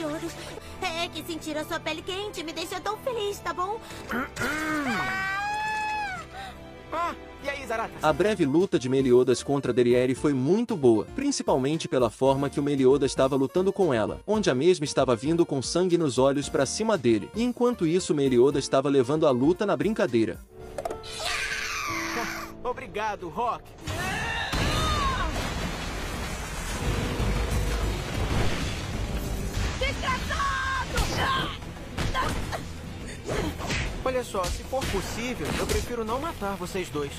Meliodas. É que sentir a sua pele quente me deixa tão feliz, tá bom? Ah, e aí, Zarata? A breve luta de Meliodas contra Deriere foi muito boa, principalmente pela forma que o Meliodas estava lutando com ela, onde a mesma estava vindo com sangue nos olhos para cima dele, e enquanto isso Meliodas estava levando a luta na brincadeira. Obrigado, Rock. Olha só, se for possível, eu prefiro não matar vocês dois.